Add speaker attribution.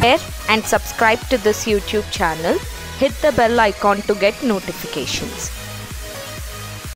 Speaker 1: share and subscribe to this YouTube channel. Hit the bell icon to get notifications.